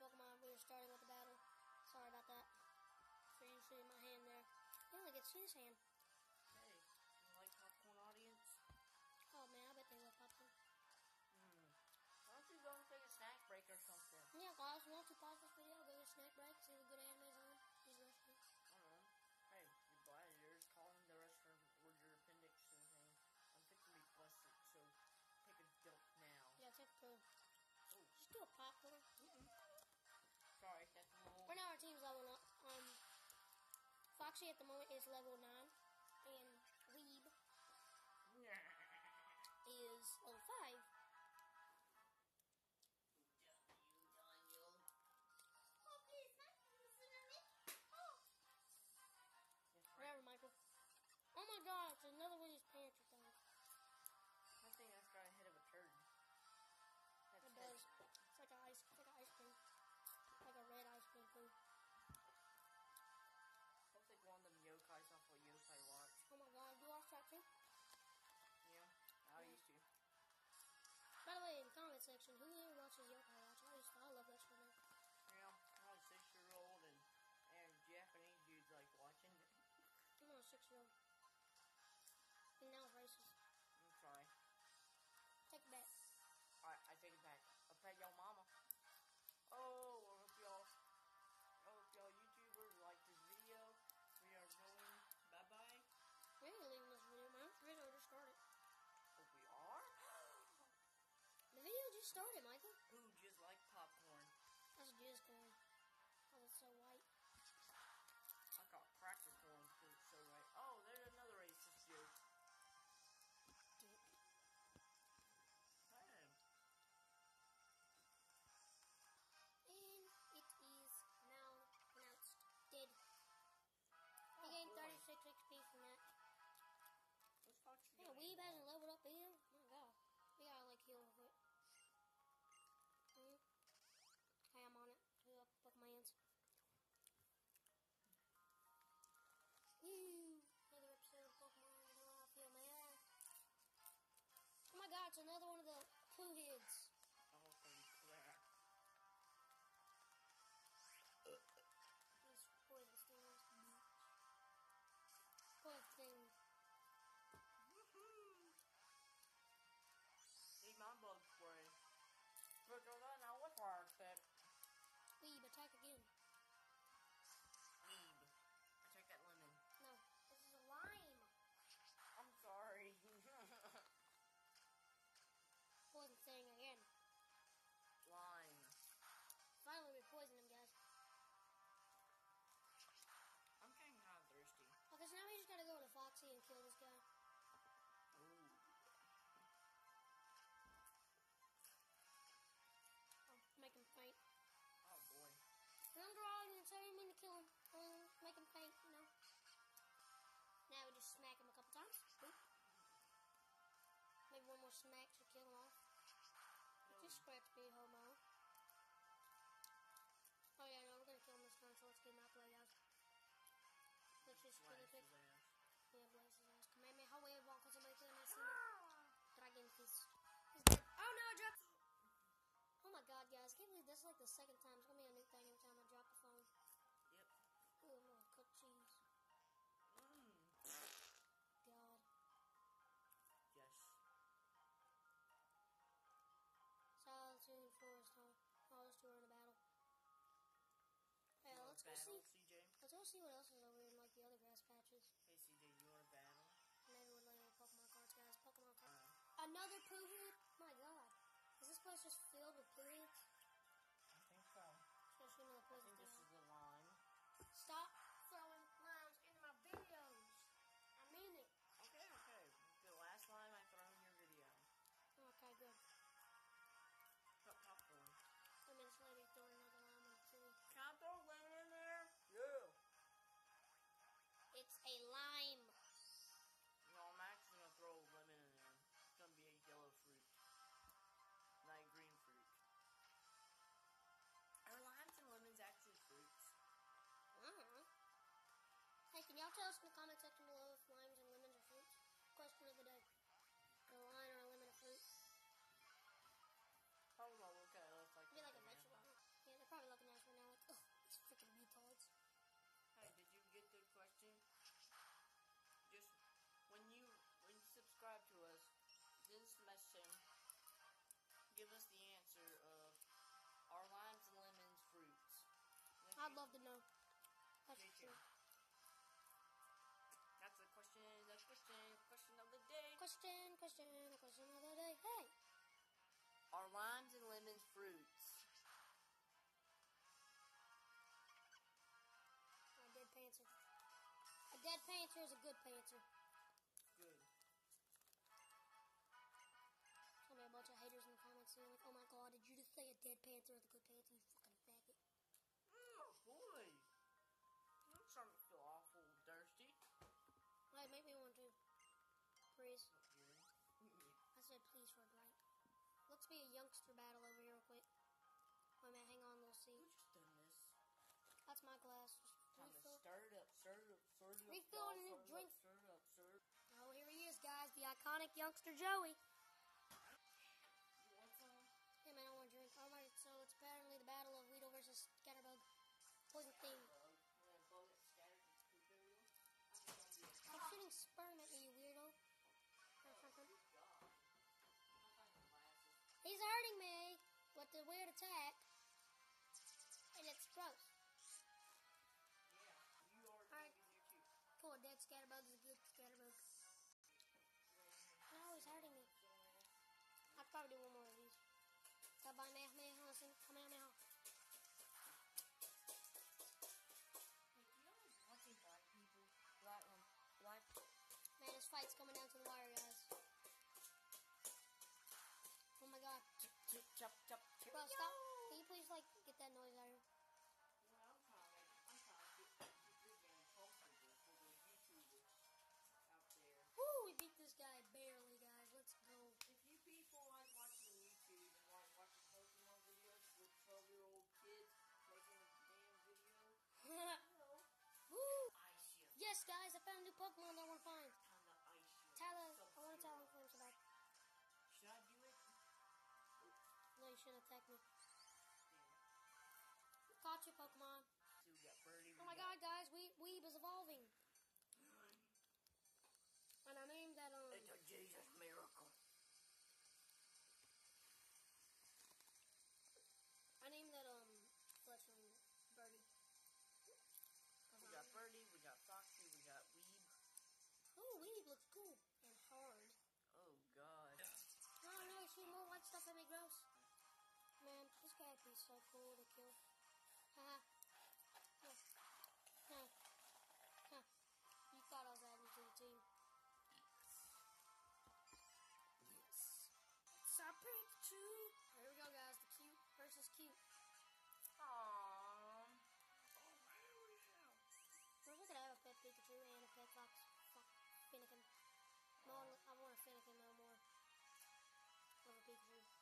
Pokemon. We are starting with the battle. Sorry about that. You see my hand there. You only get to see this hand. Hey, you like popcorn audience? Oh man, I bet they love popcorn. Hmm. Why don't you go and take a snack break or something? Yeah, guys, want to pause this video, go get a snack break, see the good animes Foxy at the moment is level 9, and Weeb is level 5. Watches Yokai Watch? I just I love that now. Yeah, I was six year old and and Japanese dudes like watching it. I'm a six year old. And now racist. I'm sorry. Take it back. Alright, I take it back. I'll pet your mama. Oh, I hope y'all, I hope y'all YouTubers like this video. We are going bye bye. We ain't leaving this video, man. This video just started. Hope we are. The video just started, Michael. Doing? Hasn't leveled up. Oh my god. We gotta like heal real quick. Mm. Hey, I'm on it. Heal up Pokemons. Woo! Another episode of Pokemon. I feel, man. Oh my god, it's another one of the poo heads. Smack him a couple times. Boop. Maybe one more smack to kill him off. Just scratch me, homo. Oh yeah, no, we're gonna kill him this turn, so let's get him out the way, guys. Let's just kill it. Yeah, bless his ass. Command me, Kamehameha wave walk because somebody killing my sinner. Dragon fist. He's dead. Oh no, I dropped. Oh my god, guys. Can't believe this is like the second time. It's gonna be a new Those two are in a battle. Hey, let's go battle, see. CJ? Let's go see what else is over in like the other grass patches. Hey, CJ, you want a battle? Maybe laying Pokemon cards, guys. Pokemon cards. Uh, Another poo? My god. Is this place just I'd love to know. That's Me true. too. That's the question. That's the question. Question of the day. Question, question, question of the day. Hey, Are limes and lemons fruits? a dead panther. A dead panther is a good panther. Good. There's gonna be a bunch of haters in the comments saying like, "Oh my god, did you just say a dead panther is a good panther? Make me one too. Please. I said please for a drink. Let's be a youngster battle over here real quick. Wait a minute, hang on, we'll see. Who just done this? That's my glass. Time to stir it up, stir it up, stir it up. Refill it up, drink. Stir it up, stir it up. Oh, here he is, guys. The iconic youngster Joey. Want? Hey man, I want a drink. Alright, so it's apparently the battle of Weedle versus Scatterbug. Poison thing. Hurting me with the weird attack. And it's gross. Yeah, you are Alright. doing you too. Cool, dead Scatterbug is a good Scatterbug. No, he's hurting me. I'll probably do one more of these. Sabay meh meh hasin kamehameha. Shouldn't attack me. Damn. Caught you, Pokemon. So we got Birdie. Oh my god, guys, we Weeb is evolving. And I named that, um, It's a Jesus miracle. I named that, um, and Birdie. We got Birdie, we got Foxy, we got Weeb. Oh, Weeb looks cool and hard. Oh god. No, no, shoot more white stuff at me, gross. Be so cool to kill. Haha. Huh. Huh. Huh. You thought I was adding to the team. Yes. Pikachu! Here we go, guys. The cute versus cute. Aww. Oh, here we have. Wish I could have a pet Pikachu and a pet Fox. Fuck. Fennekin. No, I want a Fennekin no more. Love a Pikachu.